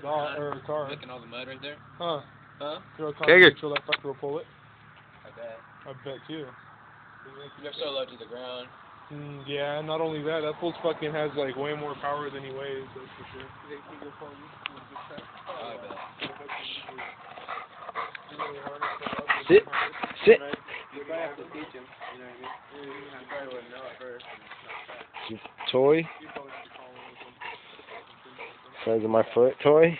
dog or a car. Licking all the mud right there. Huh? Huh? Throw a car Kegger. control that fucker will pull it. I bet. I bet too. You're so low to the ground. Mm, yeah, not only that, that fool fucking has like way more power than he weighs, that's for sure. Oh, I bet. Sit. Sit. You probably have to teach him. You know what I mean? You probably wouldn't know at first. Toy. Size of my foot toy.